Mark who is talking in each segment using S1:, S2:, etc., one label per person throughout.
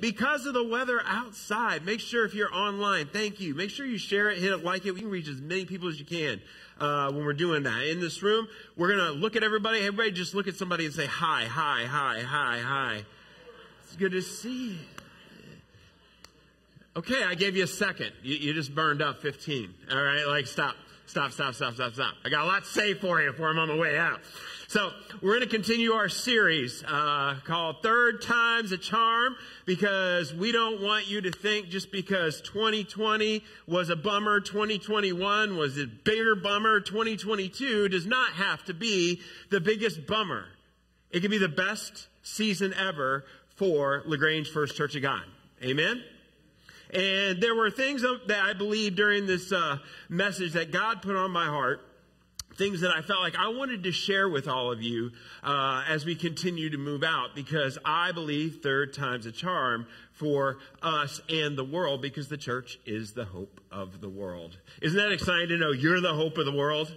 S1: because of the weather outside, make sure if you're online, thank you. Make sure you share it, hit it, like it. We can reach as many people as you can uh, when we're doing that. In this room, we're going to look at everybody. Everybody just look at somebody and say, hi, hi, hi, hi, hi. It's good to see you. Okay, I gave you a second. You, you just burned up 15. All right, like stop, stop, stop, stop, stop, stop. I got a lot to say for you before I'm on my way out. So we're going to continue our series uh, called Third Time's a Charm because we don't want you to think just because 2020 was a bummer, 2021 was a bigger bummer, 2022 does not have to be the biggest bummer. It can be the best season ever for LaGrange First Church of God. Amen? And there were things that I believe during this uh, message that God put on my heart things that I felt like I wanted to share with all of you uh, as we continue to move out because I believe third time's a charm for us and the world because the church is the hope of the world. Isn't that exciting to know you're the hope of the world?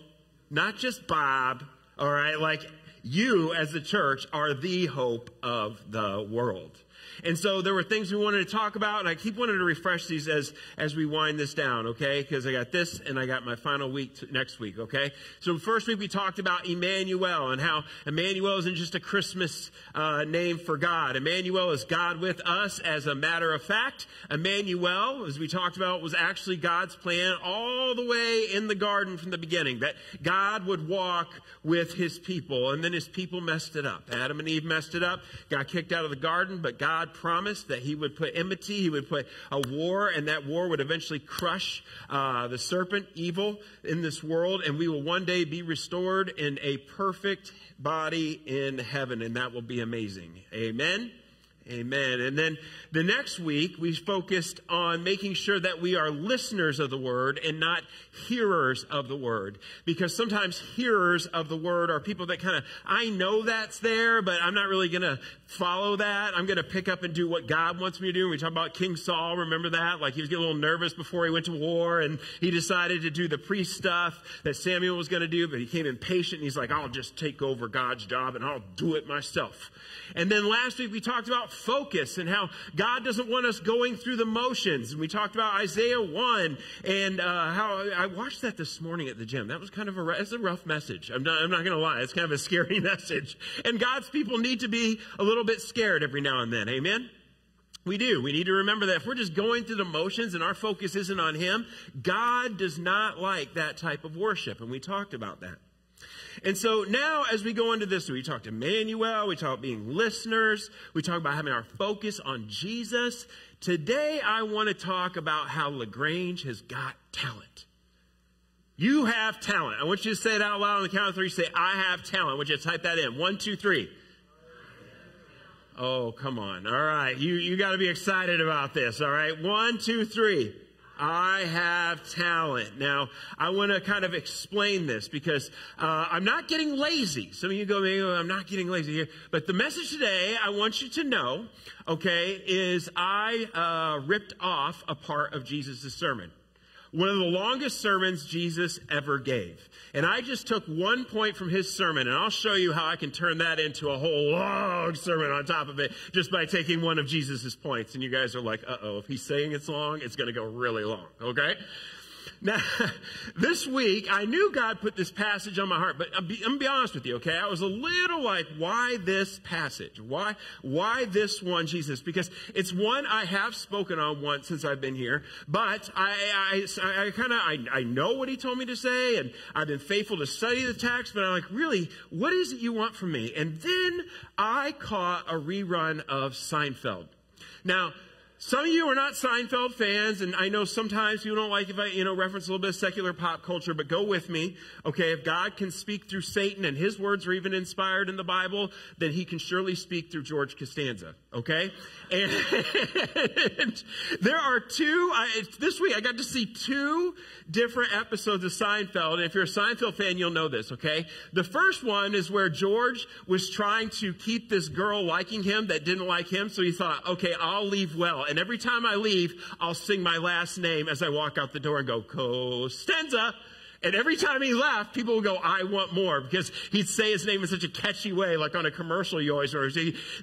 S1: Not just Bob, all right? Like you as the church are the hope of the world. And so there were things we wanted to talk about, and I keep wanting to refresh these as, as we wind this down, okay? Because I got this and I got my final week t- next week, okay? So first week we talked about Emmanuel and how Emmanuel isn't just a Christmas uh, name for God. Emmanuel is God with us as a matter of fact. Emmanuel, as we talked about, was actually God's plan all the way in the garden from the beginning, that God would walk with his people, and then his people messed it up. Adam and Eve messed it up, got kicked out of the garden, but God promised that he would put enmity, he would put a war, and that war would eventually crush uh, the serpent, evil, in this world, and we will one day be restored in a perfect body in heaven, and that will be amazing. Amen. Amen. And then the next week, we focused on making sure that we are listeners of the word and not hearers of the word. Because sometimes hearers of the word are people that kind of, I know that's there, but I'm not really going to follow that. I'm going to pick up and do what God wants me to do. We talk about King Saul. Remember that? Like he was getting a little nervous before he went to war and he decided to do the priest stuff that Samuel was going to do, but he came impatient and he's like, I'll just take over God's job and I'll do it myself. And then last week we talked about focus and how God doesn't want us going through the motions. And we talked about Isaiah 1 and uh, how I watched that this morning at the gym. That was kind of a, it's a rough message. I'm not, I'm not going to lie. It's kind of a scary message. And God's people need to be a little bit scared every now and then. Amen? We do. We need to remember that if we're just going through the motions and our focus isn't on Him, God does not like that type of worship. And we talked about that. And so now, as we go into this, we talked to Emmanuel, we talked being listeners, we talked about having our focus on Jesus. Today, I want to talk about how LaGrange has got talent. You have talent. I want you to say it out loud on the count of three. Say, I have talent. I want you to type that in. One, two, three. Oh, come on. All right. You, you got to be excited about this. All right. One, two, three. I have talent. Now, I want to kind of explain this because uh, I'm not getting lazy. Some of you go, I'm not getting lazy here. But the message today, I want you to know, okay, is I uh, ripped off a part of Jesus' sermon. One of the longest sermons Jesus ever gave. And I just took one point from his sermon, and I'll show you how I can turn that into a whole long sermon on top of it just by taking one of Jesus' points. And you guys are like, uh oh, if he's saying it's long, it's going to go really long, okay? Now, this week, I knew God put this passage on my heart, but I'm, to be honest with you, okay? I was a little like, why this passage? Why, why this one, Jesus? Because it's one I have spoken on once since I've been here, but I, I, I kind of, I, I know what he told me to say, and I've been faithful to study the text, but I'm like, really, what is it you want from me? And then I caught a rerun of Seinfeld. Now, some of you are not Seinfeld fans, and I know sometimes you don't like if I, you know, reference a little bit of secular pop culture, but go with me. Okay, if God can speak through Satan and his words are even inspired in the Bible, then he can surely speak through George Costanza. Okay? And, and there are two, I, this week I got to see two different episodes of Seinfeld. And if you're a Seinfeld fan, you'll know this, okay? The first one is where George was trying to keep this girl liking him that didn't like him, so he thought, okay, I'll leave well. And every time I leave, I'll sing my last name as I walk out the door and go, Costanza. And every time he left, people would go, I want more, because he'd say his name in such a catchy way, like on a commercial you always heard.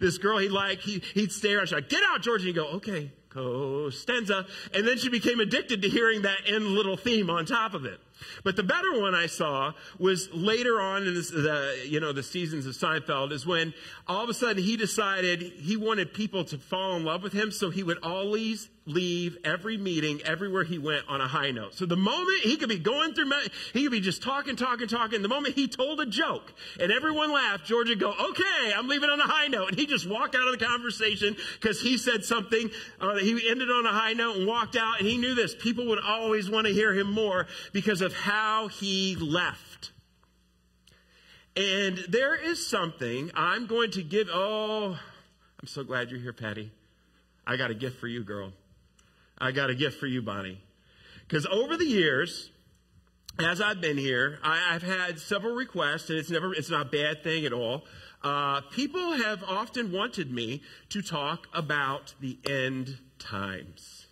S1: This girl he liked, he, he'd stare and she'd like, get out, George. And he'd go, okay, Costanza. And then she became addicted to hearing that end little theme on top of it. But the better one I saw was later on in the, you know, the seasons of Seinfeld is when all of a sudden he decided he wanted people to fall in love with him, so he would always leave every meeting, everywhere he went on a high note. So the moment he could be going through, he could be just talking, talking, talking. The moment he told a joke and everyone laughed, George would go, okay, I'm leaving on a high note. And he'd just walk out of the conversation because he said something, uh, he ended on a high note and walked out. And he knew this. People would always want to hear him more because of how he left. And there is something I'm going to give. Oh, I'm so glad you're here, Patty. I got a gift for you, girl. I got a gift for you, Bonnie. Because over the years, as I've been here, I, have had several requests, and it's never, it's not a bad thing at all. Uh, people have often wanted me to talk about the end times.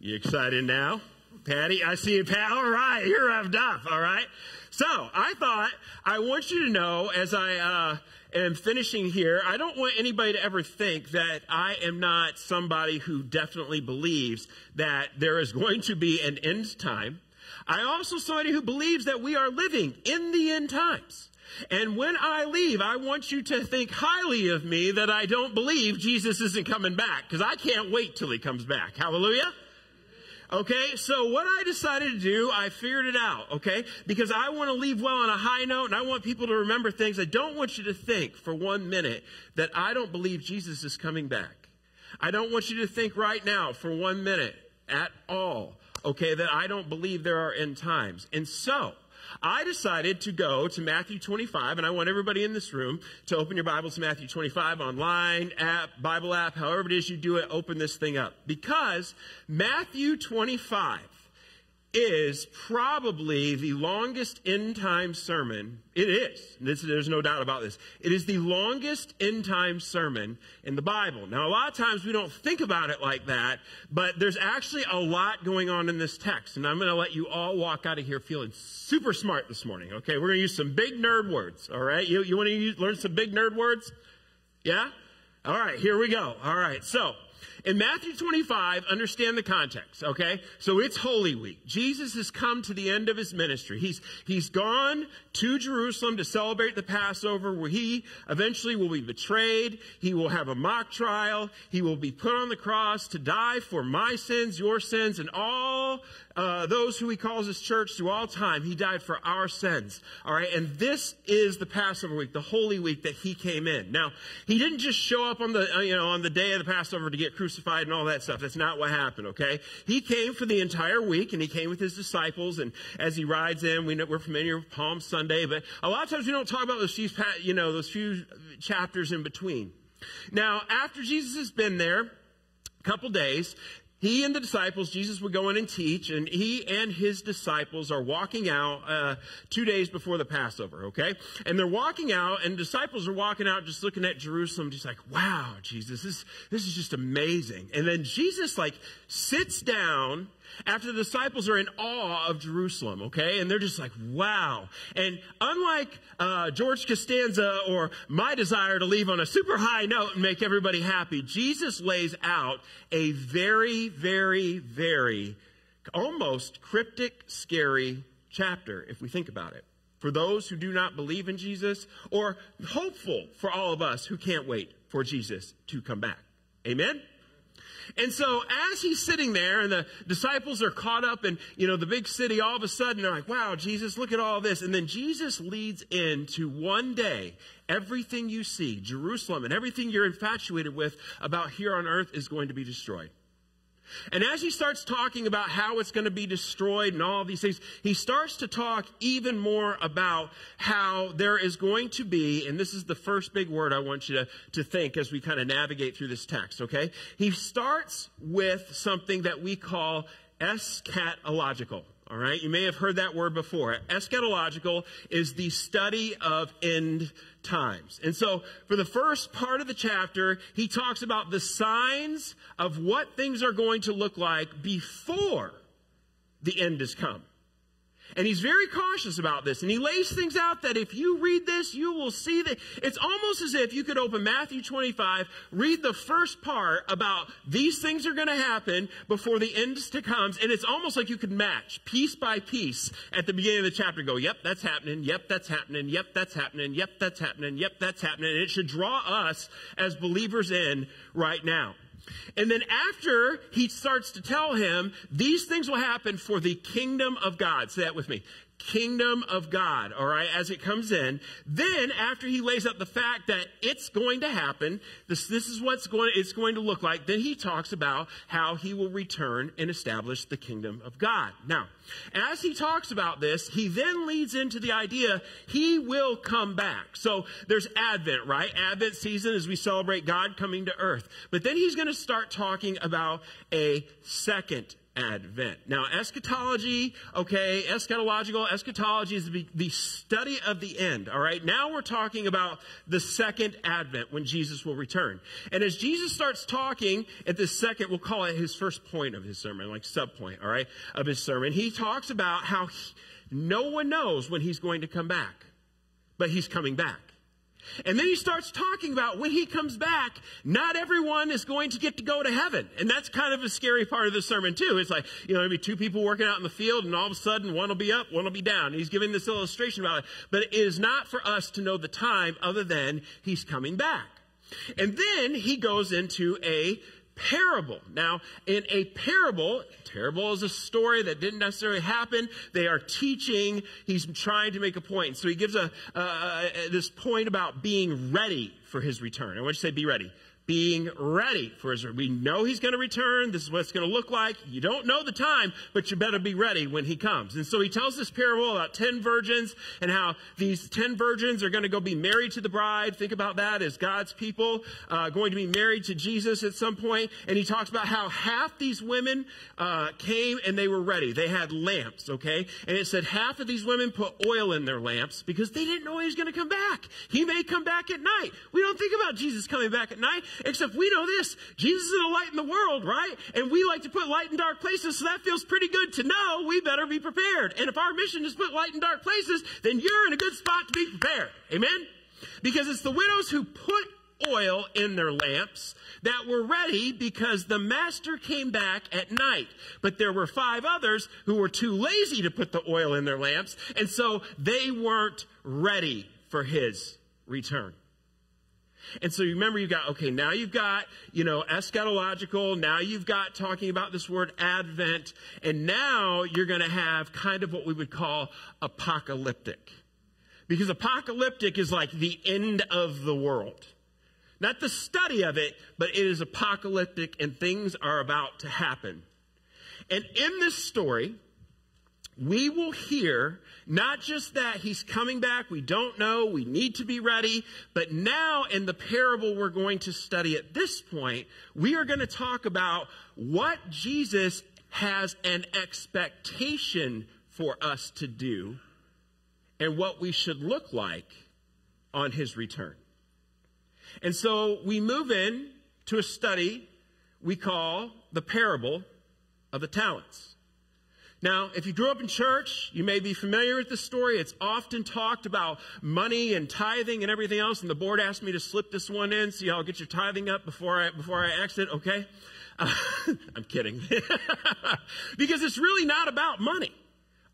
S1: You excited now? Patty, I see you, Pat. All right, you're revved up. All right. So I thought I want you to know as I uh, am finishing here, I don't want anybody to ever think that I am not somebody who definitely believes that there is going to be an end time. I also somebody who believes that we are living in the end times. And when I leave, I want you to think highly of me that I don't believe Jesus isn't coming back because I can't wait till he comes back. Hallelujah. Okay, so what I decided to do, I figured it out, okay? Because I want to leave well on a high note and I want people to remember things. I don't want you to think for one minute that I don't believe Jesus is coming back. I don't want you to think right now for one minute at all, okay, that I don't believe there are end times. And so, I decided to go to Matthew 25, and I want everybody in this room to open your Bibles to Matthew 25 online, app, Bible app, however it is you do it, open this thing up. Because Matthew 25 is probably the longest end time sermon. It is. This, there's no doubt about this. It is the longest end time sermon in the Bible. Now, a lot of times we don't think about it like that, but there's actually a lot going on in this text. And I'm going to let you all walk out of here feeling super smart this morning. Okay, we're going to use some big nerd words. All right, you, you want to learn some big nerd words? Yeah? All right, here we go. All right, so in Matthew 25, understand the context, okay? So it's Holy Week. Jesus has come to the end of his ministry. He's, he's gone to Jerusalem to celebrate the Passover where he eventually will be betrayed. He will have a mock trial. He will be put on the cross to die for my sins, your sins, and all uh, those who he calls his church through all time. He died for our sins. All right. And this is the Passover week, the Holy Week that he came in. Now, he didn't just show up on the, uh, you know, on the day of the Passover to get crucified and all that stuff. That's not what happened. Okay. He came for the entire week and he came with his disciples. And as he rides in, we know, we're familiar with Palm Sunday, but a lot of times we don't talk about those few, you know, those few chapters in between. Now, after Jesus has been there, a couple days, he and the disciples, Jesus would go in and teach, and he and his disciples are walking out uh, two days before the Passover, okay? And they're walking out, and disciples are walking out just looking at Jerusalem, just like, wow, Jesus, this, this is just amazing. And then Jesus, like, sits down after the disciples are in awe of Jerusalem, okay? And they're just like, wow. And unlike uh, George Costanza or my desire to leave on a super high note and make everybody happy, Jesus lays out a very, very, very almost cryptic, scary chapter if we think about it. For those who do not believe in Jesus, or hopeful for all of us who can't wait for Jesus to come back. Amen? And so as he's sitting there and the disciples are caught up in, you know, the big city, all of a sudden they're like, wow, Jesus, look at all this. And then Jesus leads into one day, everything you see, Jerusalem and everything you're infatuated with about here on earth is going to be destroyed. And as he starts talking about how it's going to be destroyed and all these things, he starts to talk even more about how there is going to be, and this is the first big word I want you to, to think as we kind of navigate through this text, okay? He starts with something that we call eschatological. All right, you may have heard that word before. Eschatological is the study of end times. And so, for the first part of the chapter, he talks about the signs of what things are going to look like before the end has come. And he's very cautious about this. And he lays things out that if you read this, you will see that it's almost as if you could open Matthew 25, read the first part about these things are going to happen before the end to comes. And it's almost like you could match piece by piece at the beginning of the chapter. Go, yep, that's happening. Yep, that's happening. Yep, that's happening. Yep, that's happening. Yep, that's happening. And it should draw us as believers in right now. And then after he starts to tell him, these things will happen for the kingdom of God. Say that with me kingdom of God, all right, as it comes in. Then, after he lays out the fact that it's going to happen, this, this is what's going, it's going to look like, then he talks about how he will return and establish the kingdom of God. Now, as he talks about this, he then leads into the idea he will come back. So there's Advent, right? Advent season as we celebrate God coming to earth. But then he's going to start talking about a second Advent. Now, eschatology, okay, eschatological, eschatology is the, the study of the end, all right? Now we're talking about the second Advent when Jesus will return. And as Jesus starts talking at this second, we'll call it his first point of his sermon, like subpoint, all right, of his sermon, he talks about how he, no one knows when he's going to come back, but he's coming back. And then he starts talking about when he comes back, not everyone is going to get to go to heaven. And that's kind of a scary part of the sermon, too. It's like, you know, there'll be two people working out in the field, and all of a sudden one will be up, one will be down. He's giving this illustration about it. But it is not for us to know the time other than he's coming back. And then he goes into a parable. Now, in a parable, parable is a story that didn't necessarily happen. They are teaching. He's trying to make a point. So he gives a uh, this point about being ready for his return. I want you to say, be ready being ready for his return. we know he's going to return. This is what it's going to look like. You don't know the time but you better be ready when he comes. And so he tells this parable about 10 virgins and how these 10 virgins are going to go be married to the bride. Think about that as god's people uh, going to be married to jesus at some point. point and he talks about how half these women uh, came and they were ready. They had lamps okay? And it said half of these women put oil in their lamps because they didn't know he was going to come back. He may come back at night. We don't think about jesus coming back at night Except we know this Jesus is the light in the world, right? And we like to put light in dark places, so that feels pretty good to know we better be prepared. And if our mission is put light in dark places, then you're in a good spot to be prepared. Amen? Because it's the widows who put oil in their lamps that were ready because the master came back at night. But there were five others who were too lazy to put the oil in their lamps, and so they weren't ready for his return. And so remember you've got, okay, now you've got, you know, eschatological. Now you've got talking about this word advent. And now you're going to have kind of what we would call apocalyptic. Because apocalyptic is like the end of the world. Not the study of it, but it is apocalyptic and things are about to happen. And in this story, we will hear not just that he's coming back, we don't know, we need to be ready, but now in the parable we're going to study at this point, we are going to talk about what Jesus has an expectation for us to do and what we should look like on his return. And so we move in to a study we call the parable of the talents. Now, if you grew up in church, you may be familiar with this story. It's often talked about money and tithing and everything else. And the board asked me to slip this one in, so y'all get your tithing up before I before I exit. Okay, uh, I'm kidding, because it's really not about money.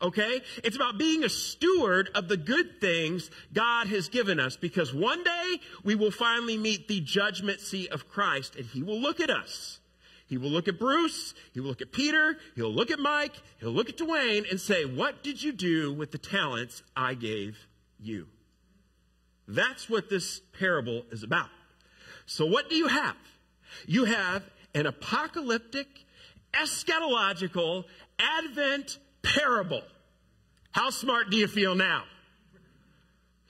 S1: Okay? It's about being a steward of the good things God has given us because one day we will finally meet the judgment seat of Christ and He will look at us he will look at Bruce, he will look at Peter, he'll look at Mike, he'll look at Dwayne and say, What did you do with the talents I gave you? That's what this parable is about. So, what do you have? You have an apocalyptic, eschatological, Advent parable. How smart do you feel now?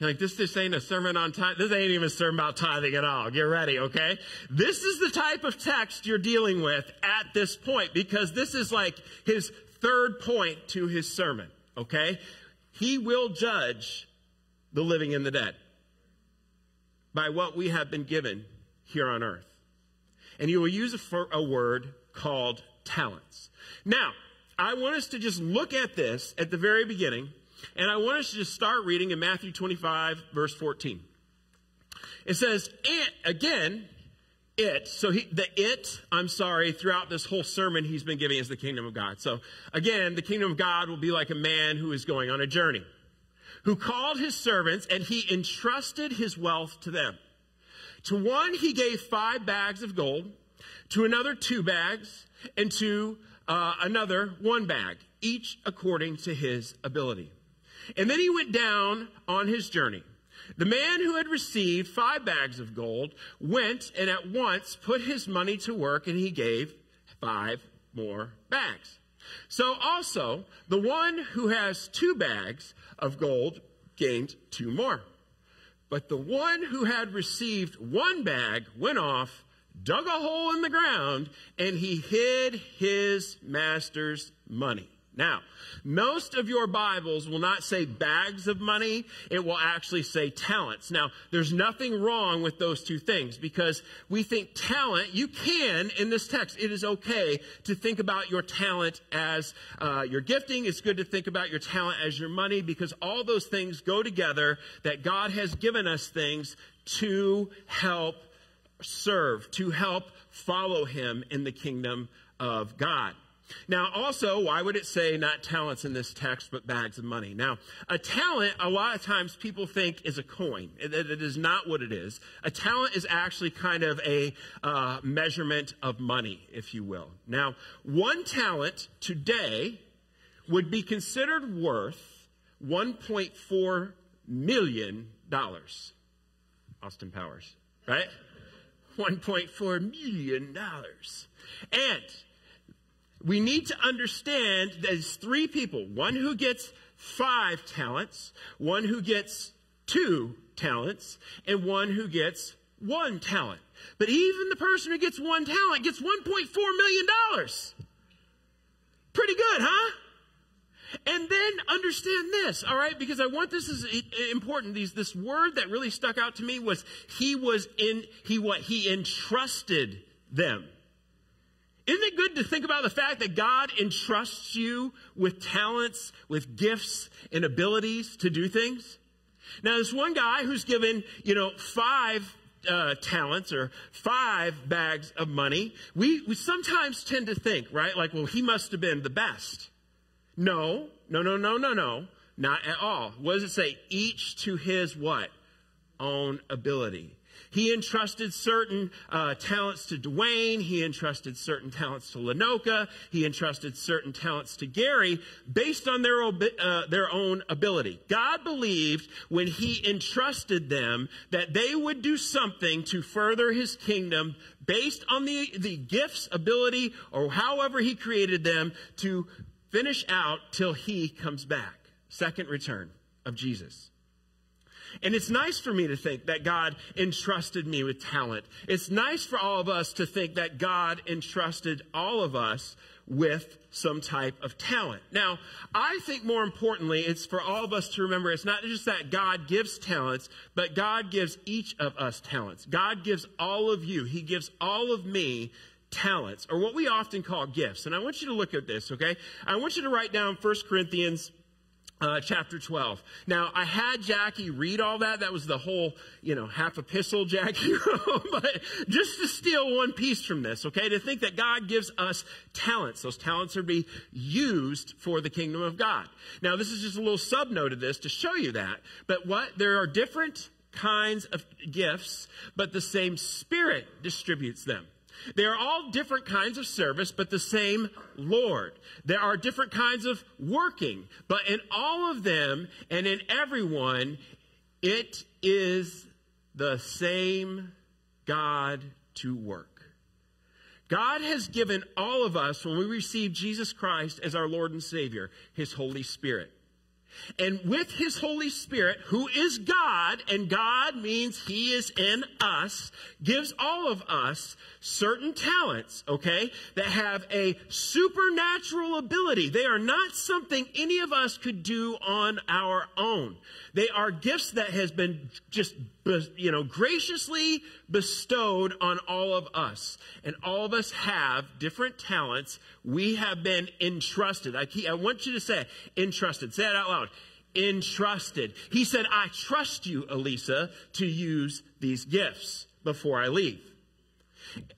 S1: Like, this, this ain't a sermon on tithing. This ain't even a sermon about tithing at all. Get ready, okay? This is the type of text you're dealing with at this point because this is like his third point to his sermon, okay? He will judge the living and the dead by what we have been given here on earth. And he will use a, a word called talents. Now, I want us to just look at this at the very beginning, and I want us to just start reading in Matthew 25, verse 14. It says, and again, it. So he, the it, I'm sorry, throughout this whole sermon he's been giving is the kingdom of God. So again, the kingdom of God will be like a man who is going on a journey, who called his servants and he entrusted his wealth to them. To one he gave five bags of gold, to another two bags, and to uh, another one bag, each according to his ability. And then he went down on his journey. The man who had received five bags of gold went and at once put his money to work and he gave five more bags. So also, the one who has two bags of gold gained two more. But the one who had received one bag went off, dug a hole in the ground, and he hid his master's money. Now, most of your Bibles will not say bags of money, it will actually say talents. Now, there's nothing wrong with those two things because we think talent, you can in this text, it is okay to think about your talent as uh, your gifting. It's good to think about your talent as your money because all those things go together that God has given us things to help serve, to help follow Him in the kingdom of God. Now, also, why would it say not talents in this text, but bags of money? Now, a talent, a lot of times people think is a coin. it, it is not what it is. A talent is actually kind of a uh, measurement of money, if you will. Now, one talent today would be considered worth $1.4 million. Austin Powers, right? $1.4 million. And we need to understand that there's three people one who gets five talents, one who gets two talents, and one who gets one talent. But even the person who gets one talent gets $1.4 million. Pretty good, huh? And then understand this, all right? Because I want this is important. These, this word that really stuck out to me was he was in, he what? He entrusted them. Isn't it good to think about the fact that God entrusts you with talents, with gifts and abilities to do things? Now, there's one guy who's given, you know, five uh, talents or five bags of money. We, we sometimes tend to think, right? Like, well, he must have been the best. No, no, no, no, no, no. Not at all. What does it say? Each to his what? Own ability. He entrusted certain uh, talents to Dwayne. He entrusted certain talents to Lenoka. He entrusted certain talents to Gary based on their, uh, their own ability. God believed when he entrusted them that they would do something to further his kingdom based on the, the gifts, ability, or however he created them to finish out till he comes back. Second return of Jesus. And it's nice for me to think that God entrusted me with talent. It's nice for all of us to think that God entrusted all of us with some type of talent. Now, I think more importantly, it's for all of us to remember it's not just that God gives talents, but God gives each of us talents. God gives all of you, He gives all of me talents, or what we often call gifts. And I want you to look at this, okay? I want you to write down 1 Corinthians uh, chapter 12. Now, I had Jackie read all that. That was the whole, you know, half epistle Jackie wrote. but just to steal one piece from this, okay, to think that God gives us talents. Those talents are to be used for the kingdom of God. Now, this is just a little sub note of this to show you that. But what? There are different kinds of gifts, but the same Spirit distributes them. They are all different kinds of service, but the same Lord. There are different kinds of working, but in all of them and in everyone, it is the same God to work. God has given all of us, when we receive Jesus Christ as our Lord and Savior, His Holy Spirit. And with his Holy Spirit, who is God, and God means he is in us, gives all of us certain talents, okay, that have a supernatural ability. They are not something any of us could do on our own. They are gifts that has been just, you know, graciously bestowed on all of us. And all of us have different talents. We have been entrusted. I, I want you to say entrusted. Say it out loud. Entrusted. He said, I trust you, Elisa, to use these gifts before I leave.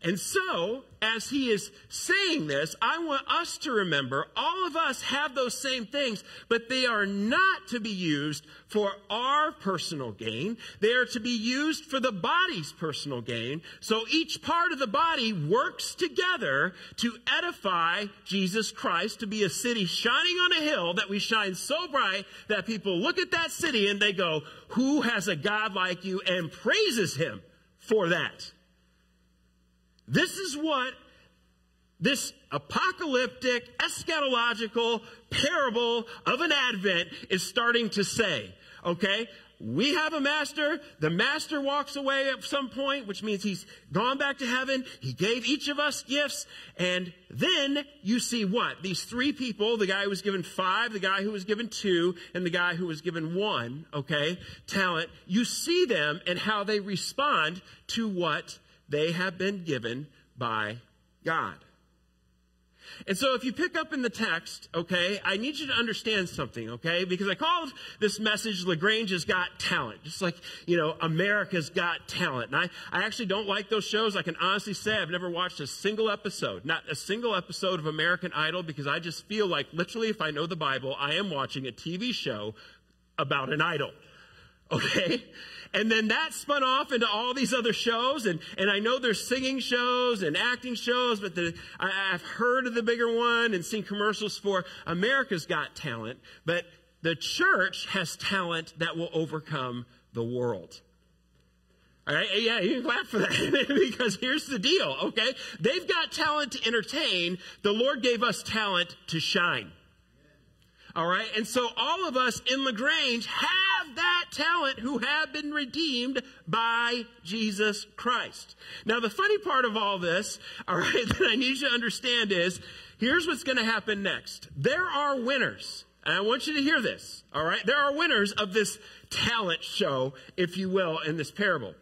S1: And so, as he is saying this, I want us to remember all of us have those same things, but they are not to be used for our personal gain. They are to be used for the body's personal gain. So each part of the body works together to edify Jesus Christ, to be a city shining on a hill that we shine so bright that people look at that city and they go, Who has a God like you? and praises him for that. This is what this apocalyptic, eschatological parable of an advent is starting to say. Okay? We have a master. The master walks away at some point, which means he's gone back to heaven. He gave each of us gifts. And then you see what? These three people, the guy who was given five, the guy who was given two, and the guy who was given one, okay, talent. You see them and how they respond to what they have been given by God. And so if you pick up in the text, okay, I need you to understand something, okay? Because I called this message LaGrange's Got Talent. Just like, you know, America's Got Talent. And I, I actually don't like those shows. I can honestly say I've never watched a single episode, not a single episode of American Idol because I just feel like literally if I know the Bible, I am watching a TV show about an idol. Okay? And then that spun off into all these other shows. And, and I know there's singing shows and acting shows, but the, I, I've heard of the bigger one and seen commercials for America's Got Talent. But the church has talent that will overcome the world. All right, yeah, you can clap for that because here's the deal, okay? They've got talent to entertain. The Lord gave us talent to shine. All right. And so all of us in LaGrange have that talent who have been redeemed by Jesus Christ. Now, the funny part of all this, all right, that I need you to understand is here's what's going to happen next. There are winners. And I want you to hear this. All right. There are winners of this talent show, if you will, in this parable.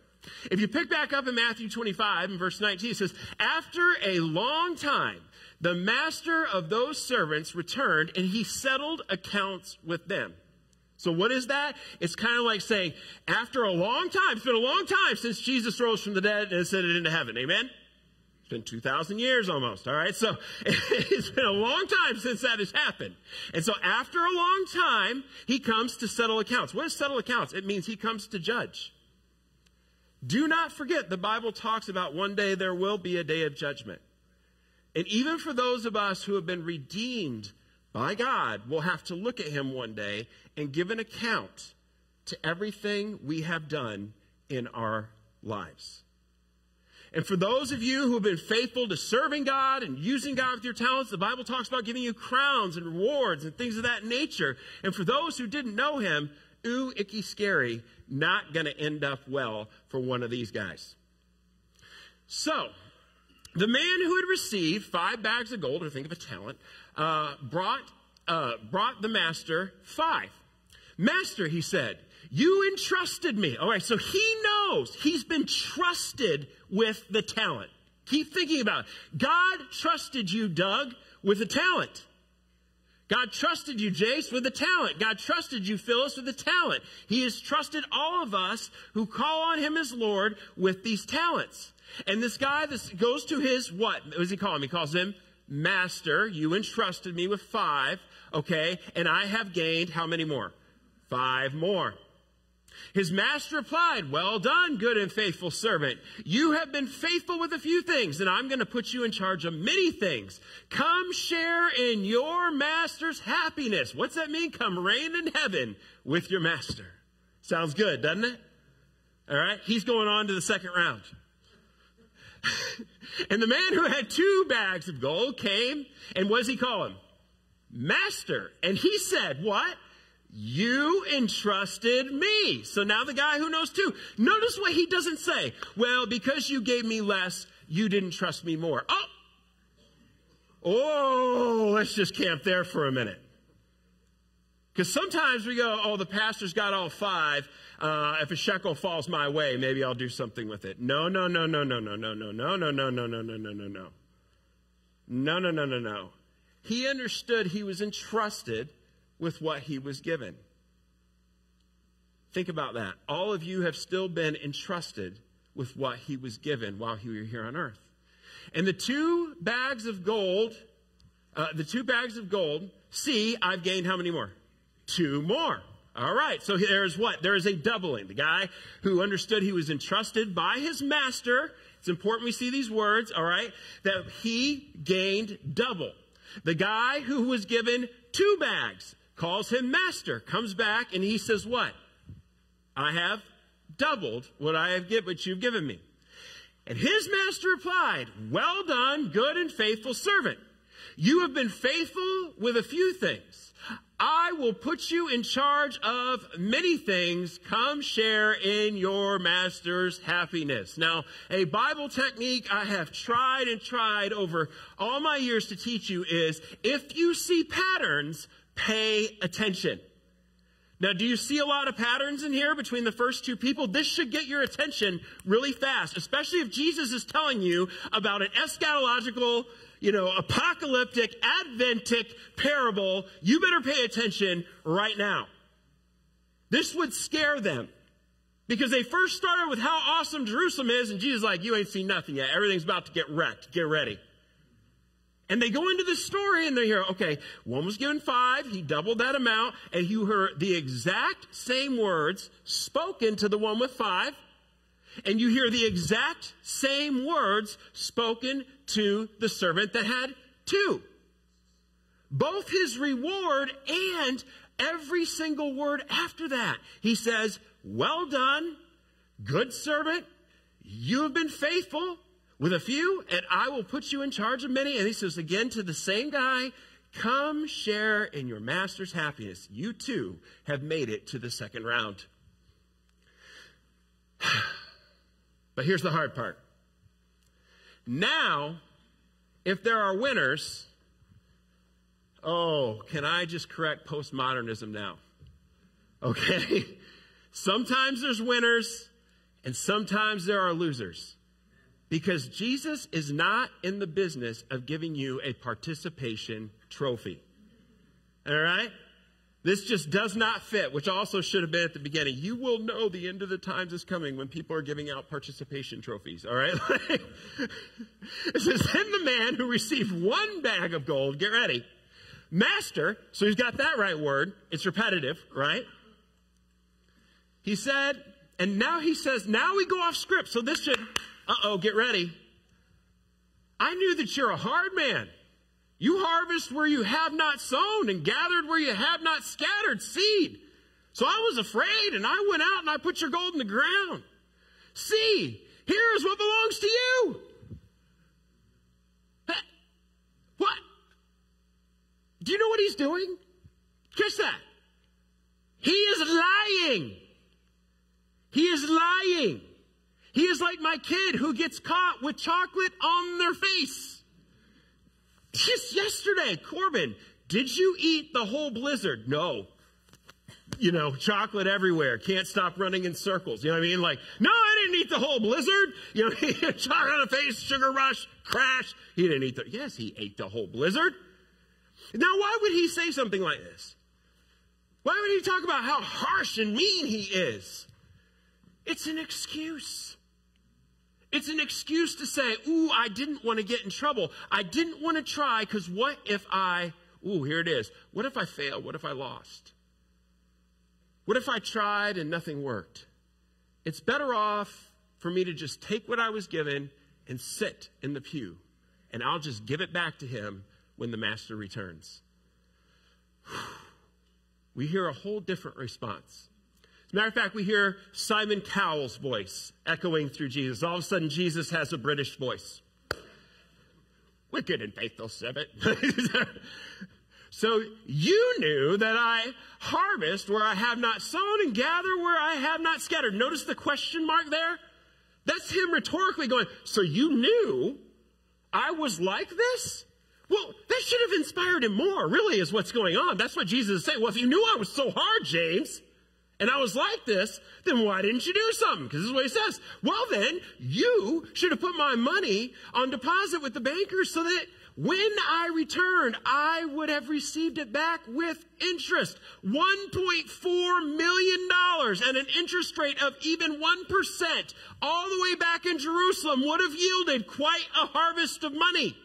S1: If you pick back up in Matthew 25 and verse 19, it says, After a long time, the master of those servants returned and he settled accounts with them. So, what is that? It's kind of like saying, after a long time, it's been a long time since Jesus rose from the dead and ascended into heaven. Amen? It's been 2,000 years almost, all right? So, it's been a long time since that has happened. And so, after a long time, he comes to settle accounts. What is settle accounts? It means he comes to judge. Do not forget, the Bible talks about one day there will be a day of judgment. And even for those of us who have been redeemed by God, we'll have to look at Him one day and give an account to everything we have done in our lives. And for those of you who have been faithful to serving God and using God with your talents, the Bible talks about giving you crowns and rewards and things of that nature. And for those who didn't know Him, ooh, icky, scary, not going to end up well for one of these guys. So, the man who had received five bags of gold, or think of a talent, uh, brought, uh, brought the master five. Master, he said, you entrusted me. All right, so he knows he's been trusted with the talent. Keep thinking about it. God trusted you, Doug, with a talent. God trusted you, Jace, with a talent. God trusted you, Phyllis, with a talent. He has trusted all of us who call on him as Lord with these talents. And this guy this goes to his what? What does he call him? He calls him Master. You entrusted me with five, okay? And I have gained how many more? Five more. His master replied, Well done, good and faithful servant. You have been faithful with a few things, and I'm going to put you in charge of many things. Come share in your master's happiness. What's that mean? Come reign in heaven with your master. Sounds good, doesn't it? All right, he's going on to the second round. And the man who had two bags of gold came, and what does he call him? Master. And he said, What? You entrusted me. So now the guy who knows two. Notice what he doesn't say. Well, because you gave me less, you didn't trust me more. Oh! Oh, let's just camp there for a minute. Because sometimes we go, oh, the pastor's got all five. Uh, if a shekel falls my way, maybe I'll do something with it. No, no, no, no, no, no, no, no, no, no, no, no, no, no, no, no, no. No, no, no, no, no. He understood he was entrusted with what he was given. Think about that. All of you have still been entrusted with what he was given while he was here on earth. And the two bags of gold, uh, the two bags of gold, see, I've gained how many more? Two more. All right, so there's what? There is a doubling. The guy who understood he was entrusted by his master, it's important we see these words, all right, that he gained double. The guy who was given two bags calls him master, comes back, and he says, What? I have doubled what I have given, what you've given me. And his master replied, Well done, good and faithful servant. You have been faithful with a few things. I will put you in charge of many things. Come share in your master's happiness. Now, a Bible technique I have tried and tried over all my years to teach you is if you see patterns, pay attention. Now, do you see a lot of patterns in here between the first two people? This should get your attention really fast, especially if Jesus is telling you about an eschatological, you know, apocalyptic, adventic parable. You better pay attention right now. This would scare them because they first started with how awesome Jerusalem is, and Jesus like, You ain't seen nothing yet. Everything's about to get wrecked. Get ready. And they go into this story and they hear, okay, one was given five, he doubled that amount, and you heard the exact same words spoken to the one with five, and you hear the exact same words spoken to the servant that had two. Both his reward and every single word after that. He says, Well done, good servant. You have been faithful with a few, and I will put you in charge of many. And he says again to the same guy, Come share in your master's happiness. You too have made it to the second round. but here's the hard part. Now, if there are winners, oh, can I just correct postmodernism now? Okay? sometimes there's winners, and sometimes there are losers. Because Jesus is not in the business of giving you a participation trophy. All right? This just does not fit, which also should have been at the beginning. You will know the end of the times is coming when people are giving out participation trophies, all right? it says, Then the man who received one bag of gold, get ready, master, so he's got that right word, it's repetitive, right? He said, and now he says, now we go off script, so this should uh oh, get ready. I knew that you're a hard man. You harvest where you have not sown and gathered where you have not scattered seed. So I was afraid and I went out and I put your gold in the ground. See, here is what belongs to you. What? Do you know what he's doing? Catch that. He is lying. He is lying. He is like my kid who gets caught with chocolate on their face. Just yesterday, Corbin, did you eat the whole blizzard? No. You know, chocolate everywhere. Can't stop running in circles. You know what I mean? Like, no, I didn't eat the whole blizzard. You know, chocolate on the face, sugar rush, crash. He didn't eat the, yes, he ate the whole blizzard. Now, why would he say something like this? Why would he talk about how harsh and mean he is? It's an excuse. It's an excuse to say, ooh, I didn't want to get in trouble. I didn't want to try because what if I, ooh, here it is. What if I failed? What if I lost? What if I tried and nothing worked? It's better off for me to just take what I was given and sit in the pew, and I'll just give it back to him when the master returns. We hear a whole different response. Matter of fact, we hear Simon Cowell's voice echoing through Jesus. All of a sudden, Jesus has a British voice. Wicked and faithful servant. So you knew that I harvest where I have not sown and gather where I have not scattered. Notice the question mark there? That's him rhetorically going, So you knew I was like this? Well, that should have inspired him more, really, is what's going on. That's what Jesus is saying. Well, if you knew I was so hard, James, and I was like this, then why didn't you do something? Because this is what he says. Well, then, you should have put my money on deposit with the bankers so that when I returned, I would have received it back with interest. $1.4 million and an interest rate of even 1% all the way back in Jerusalem would have yielded quite a harvest of money.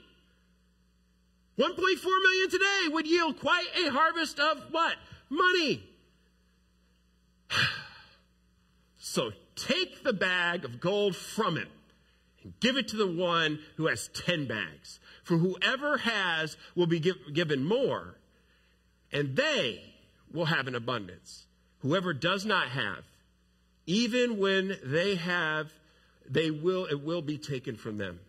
S1: 1.4 million today would yield quite a harvest of what? Money. So take the bag of gold from him and give it to the one who has 10 bags. For whoever has will be give, given more, and they will have an abundance. Whoever does not have, even when they have, they will, it will be taken from them.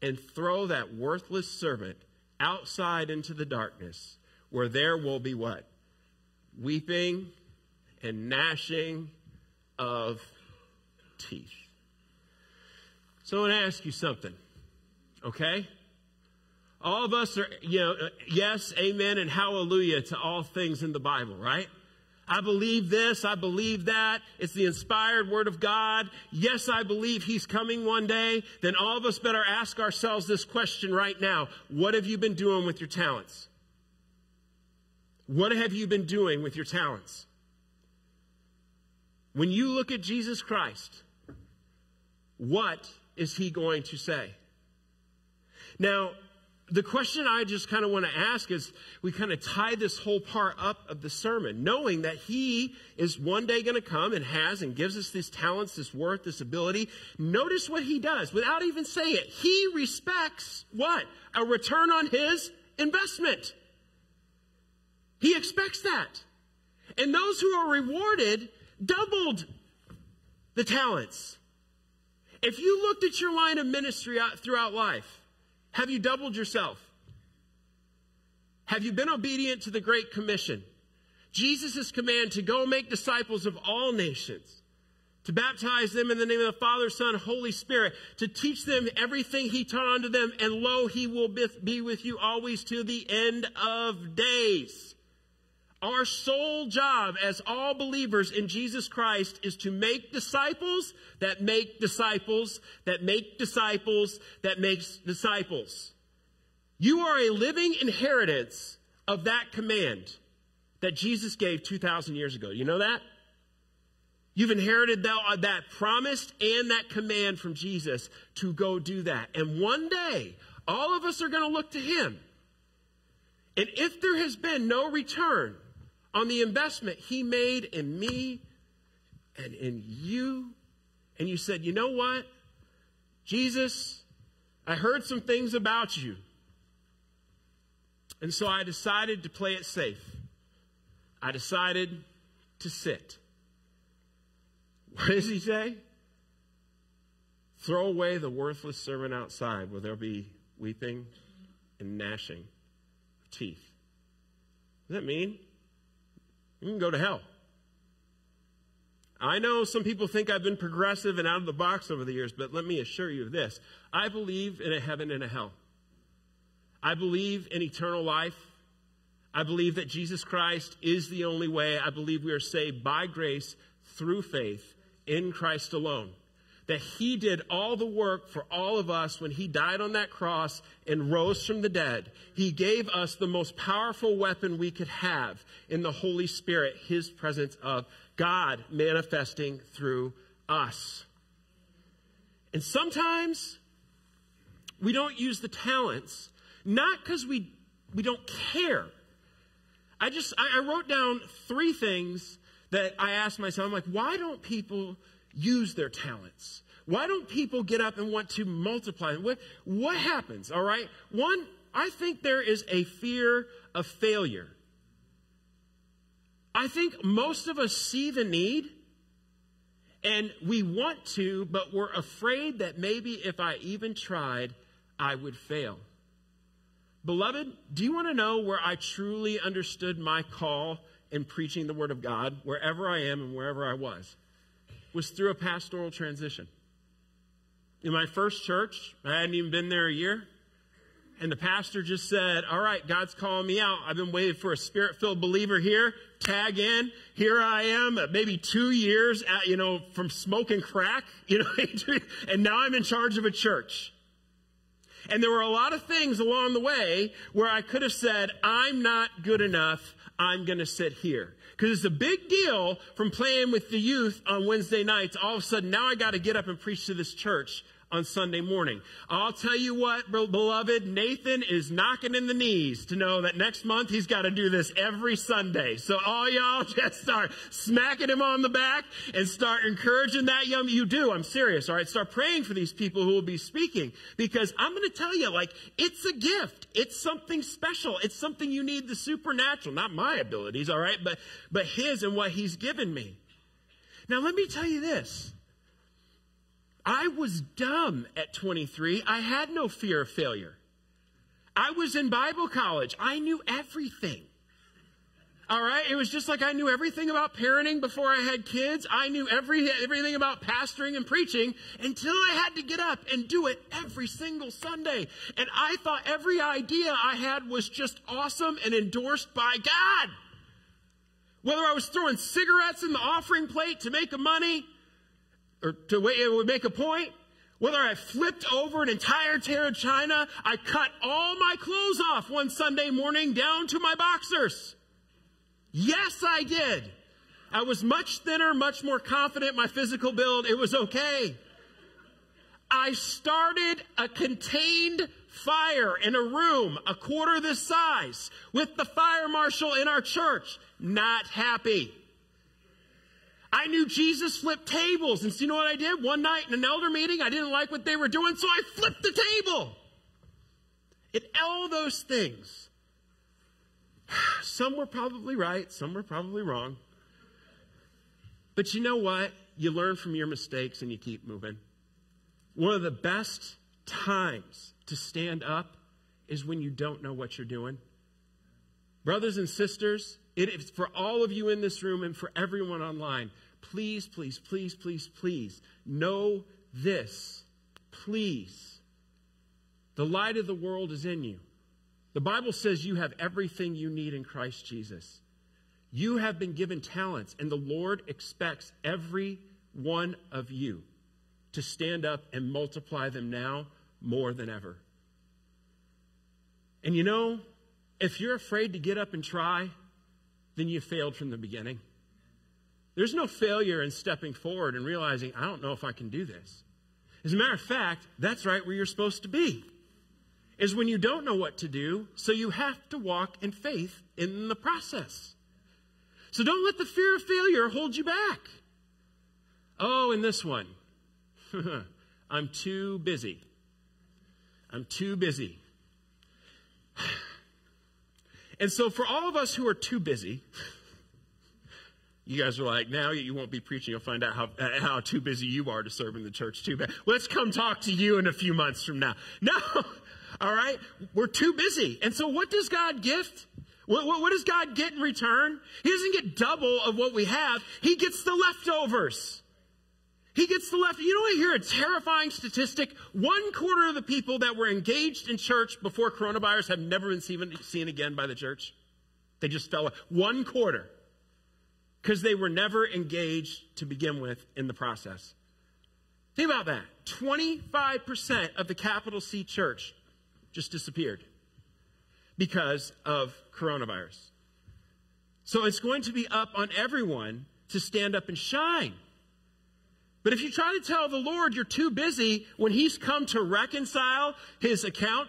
S1: And throw that worthless servant outside into the darkness, where there will be what? Weeping and gnashing of teeth. So I want to ask you something, okay? All of us are, you know, uh, yes, amen, and hallelujah to all things in the Bible, right? I believe this, I believe that. It's the inspired word of God. Yes, I believe he's coming one day. Then all of us better ask ourselves this question right now What have you been doing with your talents? What have you been doing with your talents? When you look at Jesus Christ, what is he going to say? Now, the question I just kind of want to ask is we kind of tie this whole part up of the sermon, knowing that He is one day going to come and has and gives us these talents, this worth, this ability. Notice what He does without even saying it. He respects what? A return on His investment. He expects that. And those who are rewarded doubled the talents. If you looked at your line of ministry throughout life, have you doubled yourself? Have you been obedient to the Great Commission? Jesus' command to go make disciples of all nations, to baptize them in the name of the Father, Son, Holy Spirit, to teach them everything He taught unto them, and lo, He will be with you always to the end of days. Our sole job as all believers in Jesus Christ is to make disciples that make disciples that make disciples that makes disciples. You are a living inheritance of that command that Jesus gave 2,000 years ago. You know that? You've inherited that, uh, that promise and that command from Jesus to go do that. And one day, all of us are going to look to Him. And if there has been no return, on the investment he made in me and in you. And you said, you know what? Jesus, I heard some things about you. And so I decided to play it safe. I decided to sit. What does he say? Throw away the worthless servant outside where there'll be weeping and gnashing of teeth. Does that mean you can go to hell. I know some people think I've been progressive and out of the box over the years, but let me assure you of this. I believe in a heaven and a hell. I believe in eternal life. I believe that Jesus Christ is the only way. I believe we are saved by grace through faith in Christ alone that he did all the work for all of us when he died on that cross and rose from the dead. He gave us the most powerful weapon we could have in the Holy Spirit, his presence of God manifesting through us. And sometimes we don't use the talents, not because we, we don't care. I just, I, I wrote down three things that I asked myself. I'm like, why don't people use their talents? Why don't people get up and want to multiply? What, what happens? All right. One, I think there is a fear of failure. I think most of us see the need and we want to, but we're afraid that maybe if I even tried, I would fail. Beloved, do you want to know where I truly understood my call in preaching the Word of God, wherever I am and wherever I was? Was through a pastoral transition. In my first church, I hadn't even been there a year. And the pastor just said, All right, God's calling me out. I've been waiting for a spirit filled believer here. Tag in. Here I am, uh, maybe two years, at, you know, from smoking crack, you know, and now I'm in charge of a church. And there were a lot of things along the way where I could have said, I'm not good enough. I'm going to sit here. Because it's a big deal from playing with the youth on Wednesday nights. All of a sudden, now I got to get up and preach to this church on Sunday morning. I'll tell you what, beloved, Nathan is knocking in the knees to know that next month he's got to do this every Sunday. So all y'all just start smacking him on the back and start encouraging that young, you do, I'm serious, all right? Start praying for these people who will be speaking because I'm going to tell you, like, it's a gift. It's something special. It's something you need the supernatural, not my abilities, all right? But, but his and what he's given me. Now let me tell you this. I was dumb at 23. I had no fear of failure. I was in Bible college. I knew everything. All right. It was just like I knew everything about parenting before I had kids. I knew every, everything about pastoring and preaching until I had to get up and do it every single Sunday. And I thought every idea I had was just awesome and endorsed by God. Whether I was throwing cigarettes in the offering plate to make money, or to it would make a point. Whether I flipped over an entire tear of china, I cut all my clothes off one Sunday morning down to my boxers. Yes, I did. I was much thinner, much more confident my physical build. It was okay. I started a contained fire in a room a quarter this size with the fire marshal in our church. Not happy. I knew Jesus flipped tables. And so you know what I did? One night in an elder meeting, I didn't like what they were doing, so I flipped the table. In all those things, some were probably right, some were probably wrong. But you know what? You learn from your mistakes and you keep moving. One of the best times to stand up is when you don't know what you're doing. Brothers and sisters, it is for all of you in this room and for everyone online. Please, please, please, please, please know this. Please. The light of the world is in you. The Bible says you have everything you need in Christ Jesus. You have been given talents, and the Lord expects every one of you to stand up and multiply them now more than ever. And you know, if you're afraid to get up and try, then you failed from the beginning. There's no failure in stepping forward and realizing, I don't know if I can do this. As a matter of fact, that's right where you're supposed to be. Is when you don't know what to do, so you have to walk in faith in the process. So don't let the fear of failure hold you back. Oh, and this one, I'm too busy. I'm too busy. And so, for all of us who are too busy, you guys are like, now you won't be preaching. You'll find out how, how too busy you are to serve in the church, too bad. Let's come talk to you in a few months from now. No, all right? We're too busy. And so, what does God gift? What, what, what does God get in return? He doesn't get double of what we have, He gets the leftovers. He gets the left. You know, I hear a terrifying statistic. One quarter of the people that were engaged in church before coronavirus have never been seen, seen again by the church. They just fell. One quarter. Because they were never engaged to begin with in the process. Think about that. 25% of the capital C church just disappeared because of coronavirus. So it's going to be up on everyone to stand up and shine. But if you try to tell the Lord you're too busy when He's come to reconcile His account,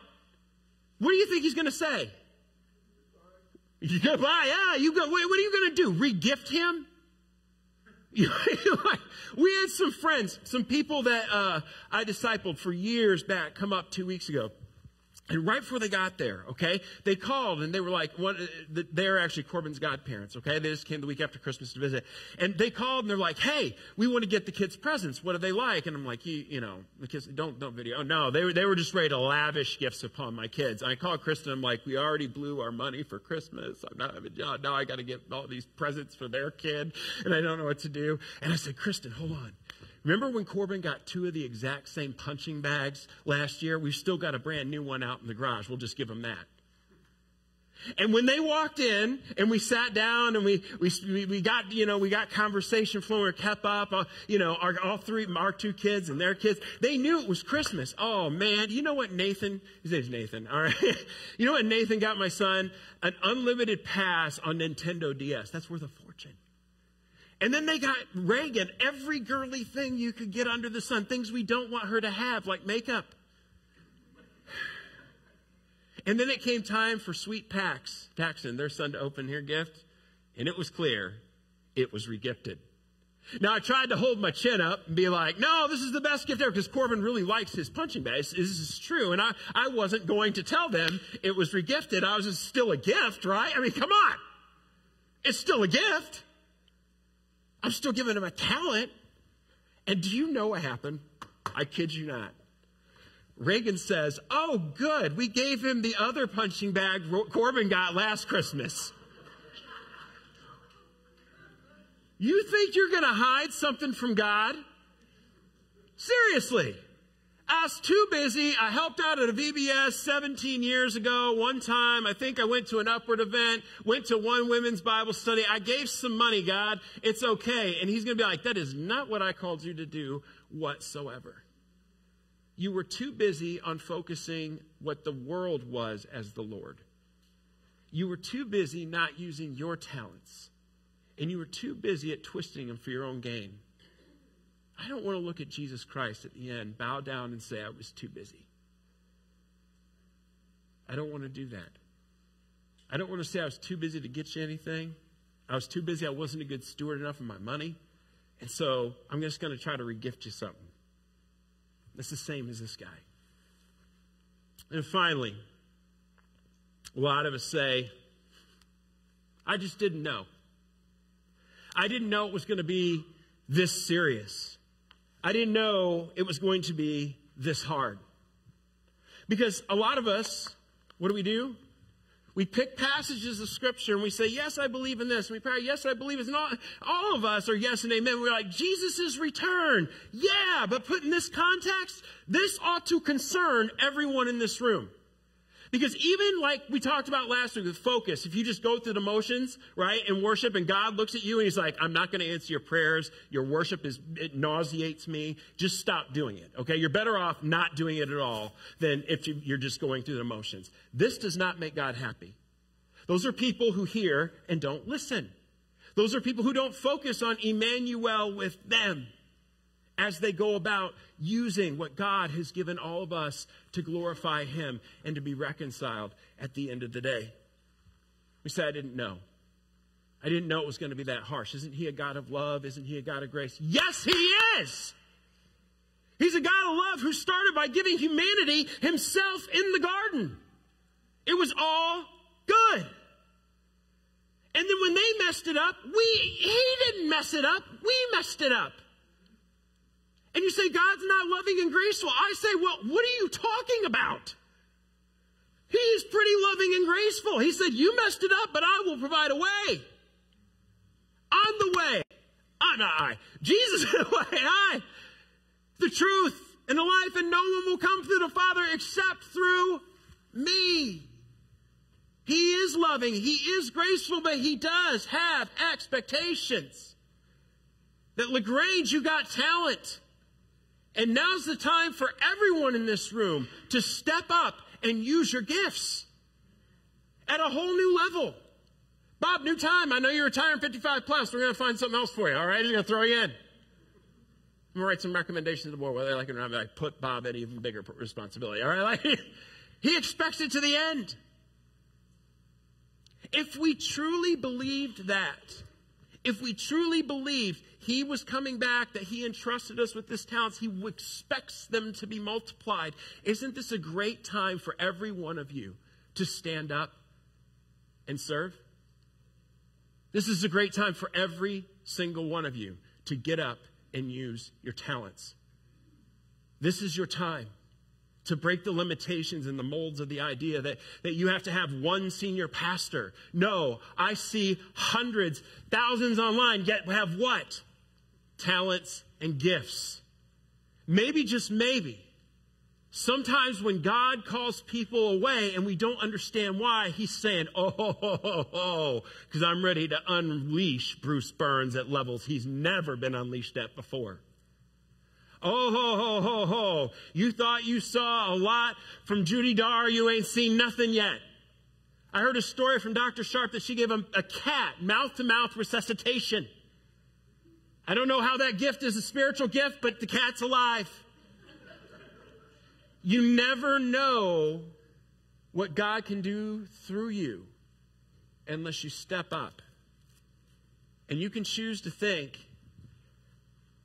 S1: what do you think He's going to say? You go yeah, you go, what are you going to do? Regift Him? we had some friends, some people that uh, I discipled for years back come up two weeks ago. And right before they got there, okay, they called and they were like, what, uh, they're actually Corbin's godparents, okay? They just came the week after Christmas to visit. And they called and they're like, hey, we want to get the kids presents. What do they like? And I'm like, you, you know, the kids, don't, don't video. Oh, no, they were, they were just ready to lavish gifts upon my kids. And I called Kristen. I'm like, we already blew our money for Christmas. I'm not having a job. Now I got to get all these presents for their kid and I don't know what to do. And I said, Kristen, hold on. Remember when Corbin got two of the exact same punching bags last year? We've still got a brand new one out in the garage. We'll just give him that. And when they walked in and we sat down and we, we, we got, you know, we got conversation flowing, kept up, uh, you know, our, all three, our two kids and their kids, they knew it was Christmas. Oh man, you know what Nathan, his name's Nathan, all right? you know what Nathan got my son? An unlimited pass on Nintendo DS. That's worth a fortune. And then they got Reagan every girly thing you could get under the sun, things we don't want her to have, like makeup. And then it came time for Sweet Pax, Paxton, their son, to open her gift. And it was clear it was regifted. Now, I tried to hold my chin up and be like, no, this is the best gift ever because Corbin really likes his punching bag. This is true. And I, I wasn't going to tell them it was regifted. I was just still a gift, right? I mean, come on. It's still a gift. I'm still giving him a talent. And do you know what happened? I kid you not. Reagan says, Oh, good. We gave him the other punching bag Corbin got last Christmas. You think you're going to hide something from God? Seriously. I was too busy. I helped out at a VBS 17 years ago. One time, I think I went to an upward event, went to one women's Bible study. I gave some money, God. It's okay. And he's going to be like, that is not what I called you to do whatsoever. You were too busy on focusing what the world was as the Lord. You were too busy not using your talents. And you were too busy at twisting them for your own gain. I don't want to look at Jesus Christ at the end, bow down, and say, I was too busy. I don't want to do that. I don't want to say I was too busy to get you anything. I was too busy. I wasn't a good steward enough of my money. And so I'm just going to try to regift you something. That's the same as this guy. And finally, a lot of us say, I just didn't know. I didn't know it was going to be this serious. I didn't know it was going to be this hard. Because a lot of us, what do we do? We pick passages of scripture and we say, Yes, I believe in this. And we pray, Yes, I believe it's not. all of us are yes and amen. We're like, Jesus' return. Yeah, but put in this context, this ought to concern everyone in this room. Because even like we talked about last week with focus, if you just go through the motions, right, in worship and God looks at you and he's like, I'm not going to answer your prayers. Your worship is, it nauseates me. Just stop doing it. Okay. You're better off not doing it at all than if you're just going through the motions. This does not make God happy. Those are people who hear and don't listen. Those are people who don't focus on Emmanuel with them as they go about using what God has given all of us to glorify Him and to be reconciled at the end of the day. We say, I didn't know. I didn't know it was going to be that harsh. Isn't He a God of love? Isn't He a God of grace? Yes, He is. He's a God of love who started by giving humanity Himself in the garden. It was all good. And then when they messed it up, we, He didn't mess it up. We messed it up. And you say, God's not loving and graceful. I say, well, what are you talking about? He's pretty loving and graceful. He said, You messed it up, but I will provide a way. I'm the way. I'm not I. Jesus is the way. I. The truth and the life, and no one will come to the Father except through me. He is loving. He is graceful, but he does have expectations. That LaGrange, you got talent. And now's the time for everyone in this room to step up and use your gifts at a whole new level. Bob, new time. I know you're retiring 55 plus. We're going to find something else for you. All right, I'm going to throw you in. I'm going to write some recommendations to the board, whether they like it or not. Like put Bob at even bigger responsibility. All right, like he expects it to the end. If we truly believed that, if we truly believed he was coming back, that he entrusted us with this talents, he expects them to be multiplied, isn't this a great time for every one of you to stand up and serve? This is a great time for every single one of you to get up and use your talents. This is your time to break the limitations and the molds of the idea that, that you have to have one senior pastor. No, I see hundreds, thousands online yet have what? Talents and gifts. Maybe, just maybe. Sometimes when God calls people away and we don't understand why, He's saying, oh, ho, ho, ho, because I'm ready to unleash Bruce Burns at levels he's never been unleashed at before. Oh, ho, ho, ho, ho. You thought you saw a lot from Judy Dar. You ain't seen nothing yet. I heard a story from Dr. Sharp that she gave him a cat mouth to mouth resuscitation. I don't know how that gift is a spiritual gift, but the cat's alive. You never know what God can do through you unless you step up. And you can choose to think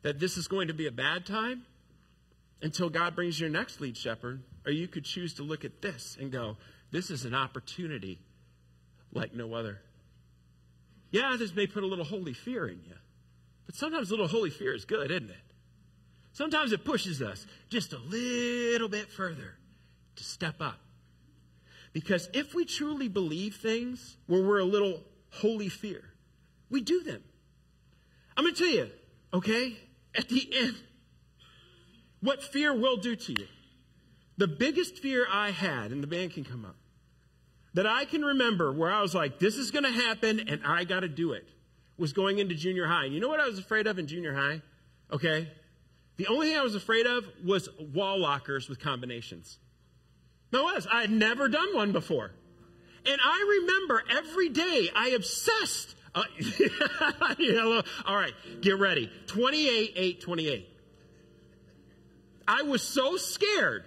S1: that this is going to be a bad time until God brings your next lead shepherd, or you could choose to look at this and go, this is an opportunity like no other. Yeah, this may put a little holy fear in you, but sometimes a little holy fear is good, isn't it? Sometimes it pushes us just a little bit further to step up. Because if we truly believe things where we're a little holy fear, we do them. I'm going to tell you, okay? At the end, what fear will do to you. The biggest fear I had, and the band can come up, that I can remember where I was like, this is going to happen and I got to do it, was going into junior high. And you know what I was afraid of in junior high? Okay? The only thing I was afraid of was wall lockers with combinations. No, was. I had never done one before. And I remember every day I obsessed uh, all right, get ready. 28, 8, 28. I was so scared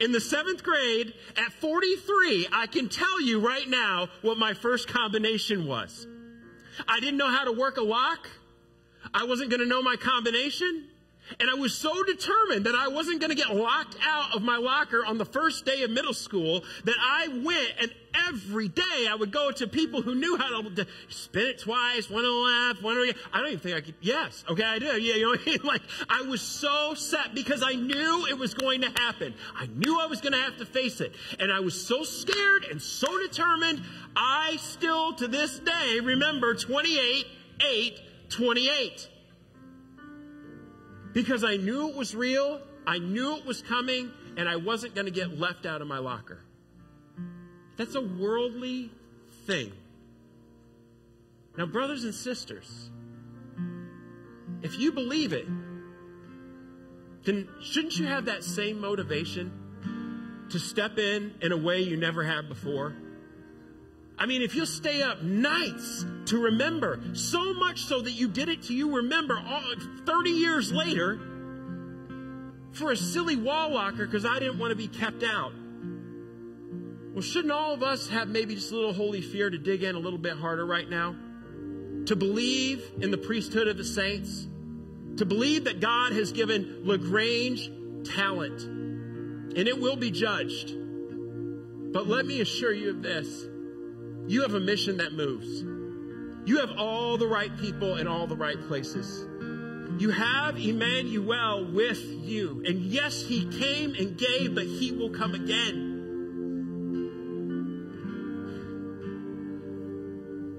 S1: in the seventh grade at 43, I can tell you right now what my first combination was. I didn't know how to work a lock. I wasn't going to know my combination. And I was so determined that I wasn't going to get locked out of my locker on the first day of middle school that I went and every day I would go to people who knew how to, spin it twice, one on the left, one oh on the I don't even think I could. Yes, okay, I did. Yeah, you know, like I was so set because I knew it was going to happen. I knew I was going to have to face it, and I was so scared and so determined. I still, to this day, remember 28, 8, 28 because I knew it was real, I knew it was coming, and I wasn't going to get left out of my locker. That's a worldly thing. Now, brothers and sisters, if you believe it, then shouldn't you have that same motivation to step in in a way you never have before? I mean, if you'll stay up nights to remember, so much so that you did it to you remember all, 30 years later for a silly wall locker because I didn't want to be kept out. Well, shouldn't all of us have maybe just a little holy fear to dig in a little bit harder right now? To believe in the priesthood of the saints? To believe that God has given LaGrange talent and it will be judged. But let me assure you of this you have a mission that moves. You have all the right people in all the right places. You have Emmanuel with you. And yes, he came and gave, but he will come again.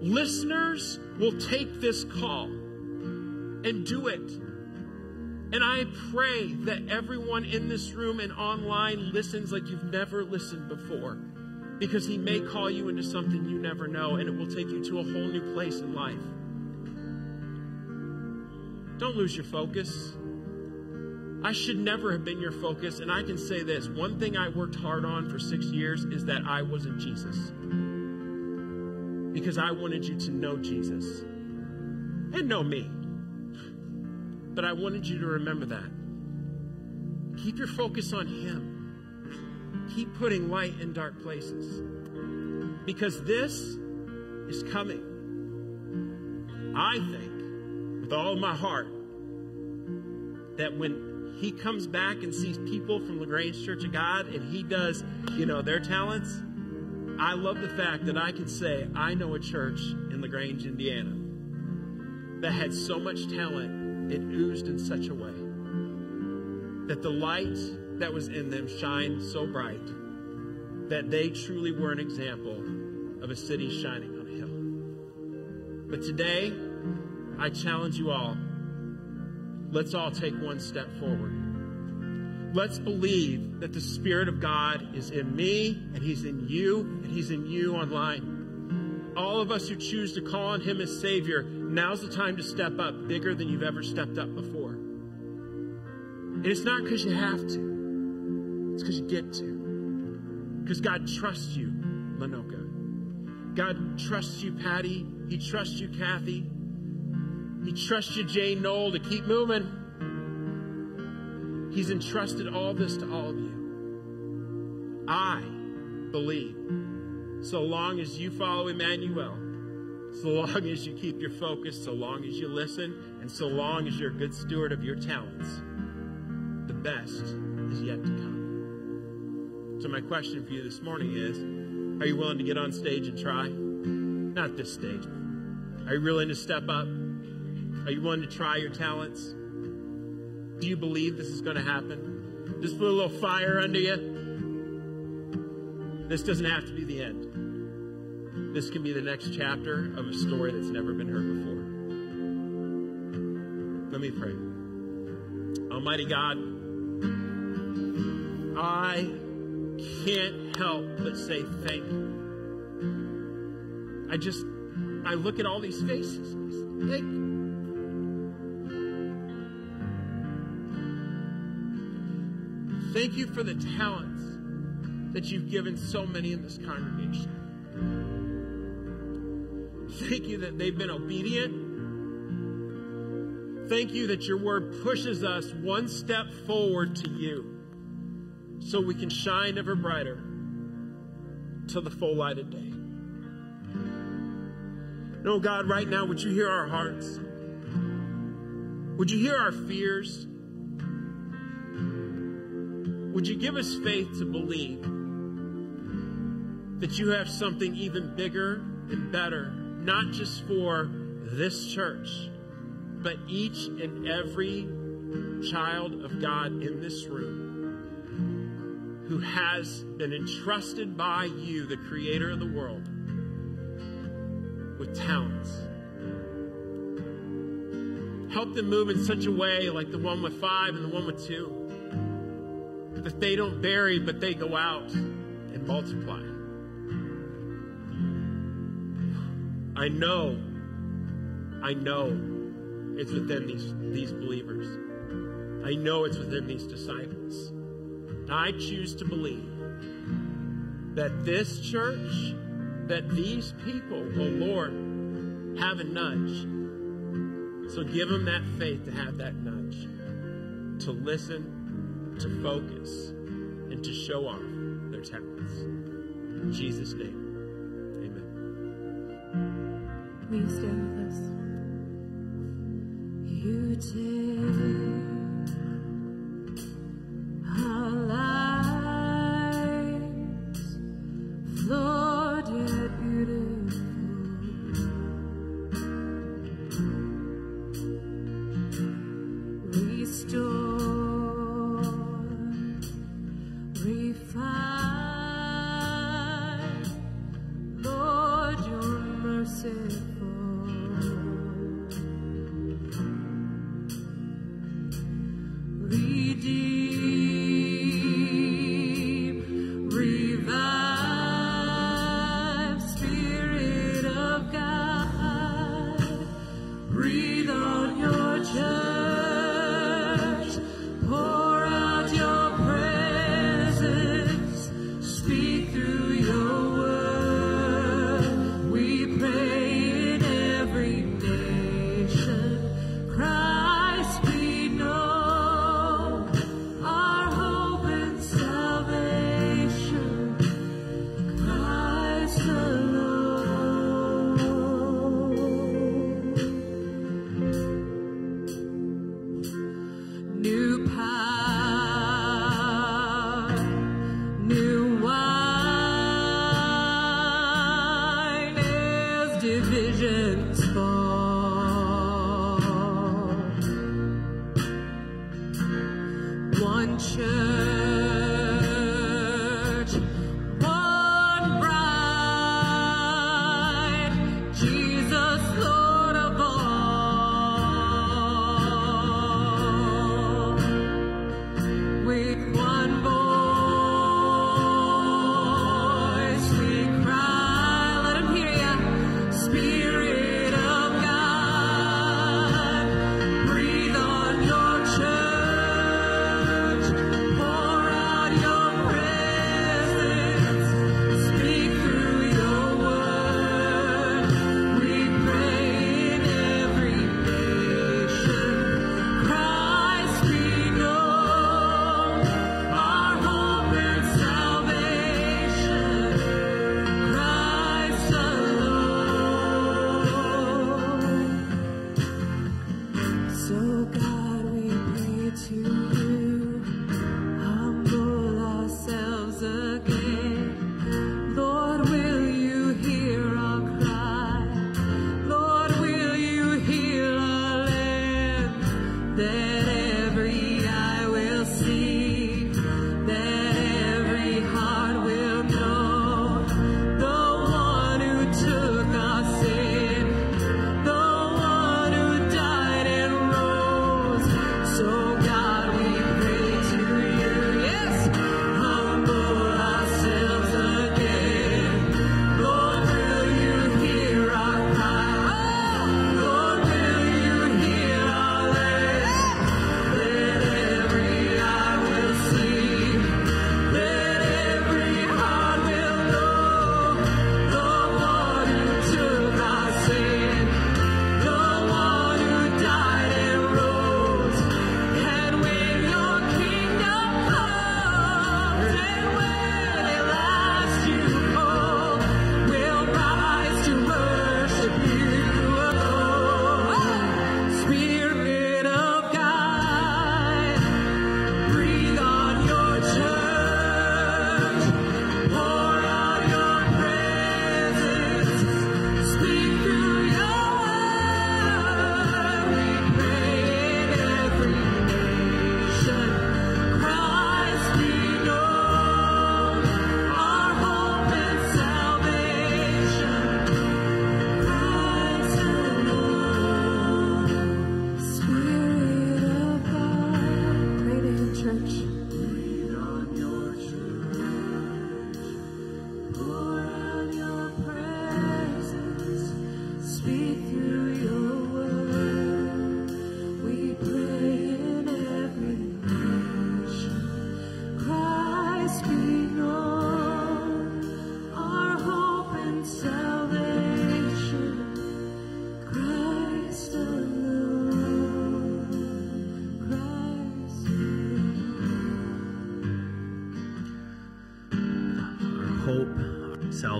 S1: Listeners will take this call and do it. And I pray that everyone in this room and online listens like you've never listened before because He may call you into something you never know, and it will take you to a whole new place in life. Don't lose your focus. I should never have been your focus, and I can say this one thing I worked hard on for six years is that I wasn't Jesus. Because I wanted you to know Jesus and know me. But I wanted you to remember that. Keep your focus on Him keep putting light in dark places because this is coming. I think with all my heart that when he comes back and sees people from LaGrange Church of God and he does, you know, their talents, I love the fact that I can say, I know a church in LaGrange, Indiana that had so much talent, it oozed in such a way that the light that was in them shined so bright that they truly were an example of a city shining on a hill. But today, I challenge you all let's all take one step forward. Let's believe that the Spirit of God is in me, and He's in you, and He's in you online. All of us who choose to call on Him as Savior, now's the time to step up bigger than you've ever stepped up before. And it's not because you have to, because you get to. Because God trusts you, Lanoka. God trusts you, Patty. He trusts you, Kathy. He trusts you, Jane Knoll, to keep moving. He's entrusted all this to all of you. I believe so long as you follow Emmanuel, so long as you keep your focus, so long as you listen, and so long as you're a good steward of your talents, the best is yet to come. So, my question for you this morning is Are you willing to get on stage and try? Not this stage. Are you willing to step up? Are you willing to try your talents? Do you believe this is going to happen? Just put a little fire under you. This doesn't have to be the end. This can be the next chapter of a story that's never been heard before. Let me pray. Almighty God, I can't help but say thank you. I just, I look at all these faces. Thank you. Thank you for the talents that you've given so many in this congregation. Thank you that they've been obedient. Thank you that your word pushes us one step forward to you so we can shine ever brighter till the full light of day. No, God, right now, would you hear our hearts? Would you hear our fears? Would you give us faith to believe that you have something even bigger and better, not just for this church, but each and every child of God in this room who has been entrusted by you, the creator of the world, with talents. Help them move in such a way like the one with five and the one with two that they don't bury, but they go out and multiply. I know, I know it's within these, these believers. I know it's within these disciples. I choose to believe that this church, that these people oh Lord, have a nudge. So give them that faith to have that nudge, to listen to focus and to show off their talents. In Jesus' name, amen.
S2: Will you stand with us? You take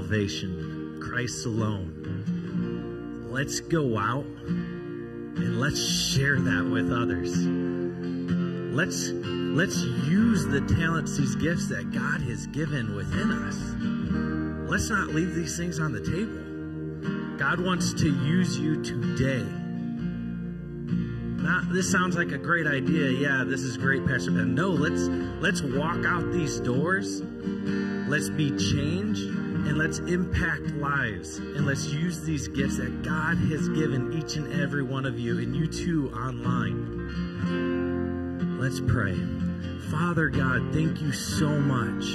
S3: salvation, Christ alone. Let's go out and let's share that with others. Let's let's use the talents, these gifts that God has given within us. Let's not leave these things on the table. God wants to use you today. Not this sounds like a great idea. Yeah, this is great, Pastor Ben. No, let's let's walk out these doors Let's be changed and let's impact lives and let's use these gifts that God has given each and every one of you and you too online. Let's pray. Father God, thank you so much.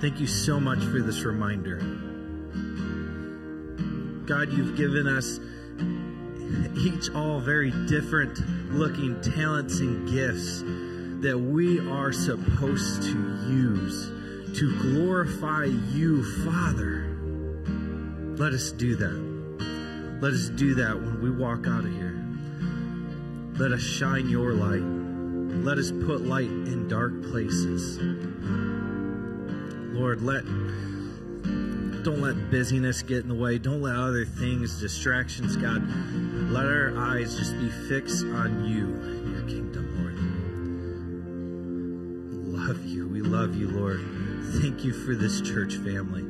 S3: Thank you so much for this reminder. God, you've given us each all very different looking talents and gifts that we are supposed to use to glorify you, Father. Let us do that. Let us do that when we walk out of here. Let us shine your light. Let us put light in dark places. Lord, let don't let busyness get in the way. Don't let other things, distractions, God. Let our eyes just be fixed on you and your kingdom, Lord. Love you. We love you, Lord. Thank you for this church family.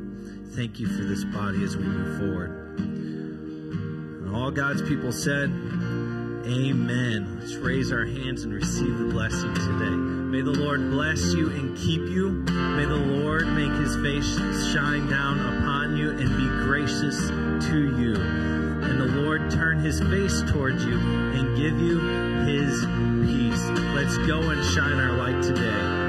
S3: thank you for this body as we move forward. And all God's people said, Amen. Let's raise our hands and receive the blessing today. May the Lord bless you and keep you. May the Lord make his face shine down upon you and be gracious to you. And the Lord turn his face towards you and give you his peace. Let's go and shine our light today.